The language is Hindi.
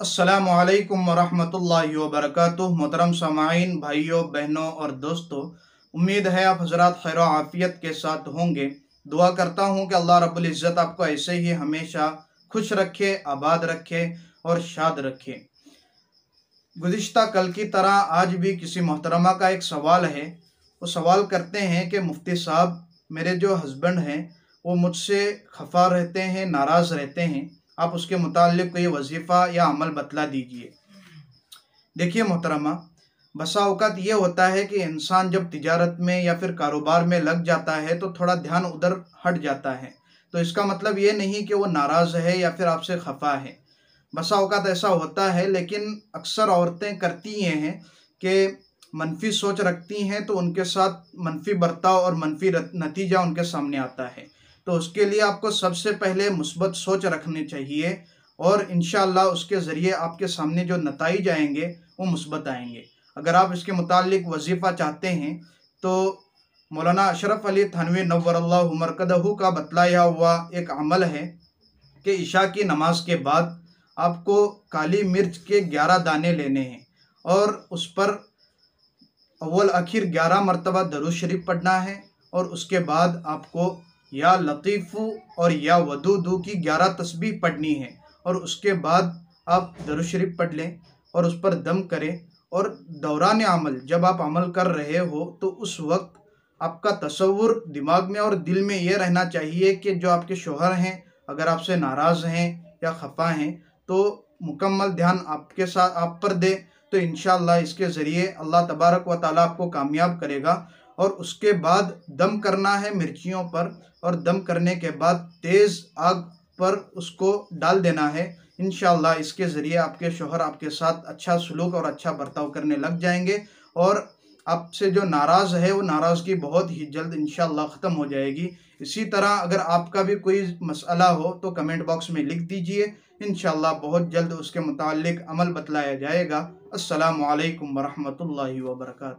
असलकम वरहमल वबरक मोहतरम सामाइन भाइयों बहनों और दोस्तों उम्मीद है आप हज़रत खैर आफ़ियत के साथ होंगे दुआ करता हूँ कि अल्लाह रब्ज़त आपको ऐसे ही हमेशा खुश रखे आबाद रखे और शाद रखे गुज्त कल की तरह आज भी किसी मोहतरमा का एक सवाल है वो सवाल करते हैं कि मुफ्ती साहब मेरे जो हस्बैंड हैं वो मुझसे खफा रहते हैं नाराज़ रहते हैं आप उसके मुतालिक कोई वजीफ़ा या अमल बतला दीजिए। देखिए मोहतरमा, बसा अवकात ये होता है कि इंसान जब तिजारत में या फिर कारोबार में लग जाता है तो थोड़ा ध्यान उधर हट जाता है। तो इसका मतलब ये नहीं कि वो नाराज़ है या फिर आपसे खफा है। बसा अवकात ऐसा होता है, लेकिन अक्सर औरतें करती ये हैं कि मनफी सोच रखती हैं तो उनके साथ मनफी बर्ताव और मनफी नतीजा उनके सामने आता है। तो उसके लिए आपको सबसे पहले मुस्बत सोच रखनी चाहिए और इन उसके ज़रिए आपके सामने जो नतज आएँगे, वो मुस्बत आएँगे। अगर आप इसके मुतालिक वजीफ़ा चाहते हैं तो मौलाना अशरफ अली थानवी नवरकदहू का बतलाया हुआ एक अमल है कि ईशा की नमाज़ के बाद आपको काली मिर्च के ग्यारह दाने लेने हैं और उस पर अव्वल आखिर ग्यारह मरतबा दरुज शरीफ पढ़ना है और उसके बाद आपको या लतीफ़ू और या वदूदू की ग्यारह तस्बीह पढ़नी है और उसके बाद आप दरुशरीफ पढ़ लें और उस पर दम करें और दौरान अमल, जब आप अमल कर रहे हो तो उस वक्त आपका तस्वुर दिमाग में और दिल में ये रहना चाहिए कि जो आपके शोहर हैं, अगर आपसे नाराज़ हैं या खफा हैं तो मुकम्मल ध्यान आपके साथ, आप पर दे। तो इन इसके ज़रिए अल्लाह तबारक व ताली आपको कामयाब करेगा और उसके बाद दम करना है मिर्चियों पर और दम करने के बाद तेज़ आग पर उसको डाल देना है। इन इसके ज़रिए आपके शोहर आपके साथ अच्छा सलूक और अच्छा बर्ताव करने लग जाएँगे और आपसे जो नाराज़ है वो नाराज़गी बहुत ही जल्द इन ख़त्म हो जाएगी। इसी तरह अगर आपका भी कोई मसला हो तो कमेंट बॉक्स में लिख दीजिए। इन बहुत जल्द उसके मुतालिक अमल बतलाया जाएगा। असलकम वरहमल वर्का